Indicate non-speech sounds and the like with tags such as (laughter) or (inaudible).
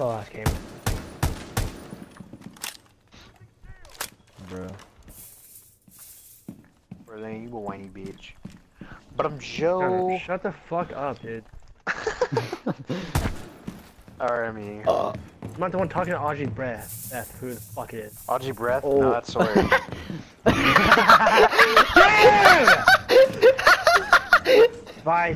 the last game. Bro. Really, you a whiny bitch. But I'm Joe. Shut the fuck up, dude. (laughs) Alright, I mean, Uh, I'm not the one talking to Audrey Breath. Beth, who the fuck it is. Audrey Breath. Oh. No, that's Sawyer. (laughs) (laughs) Bye,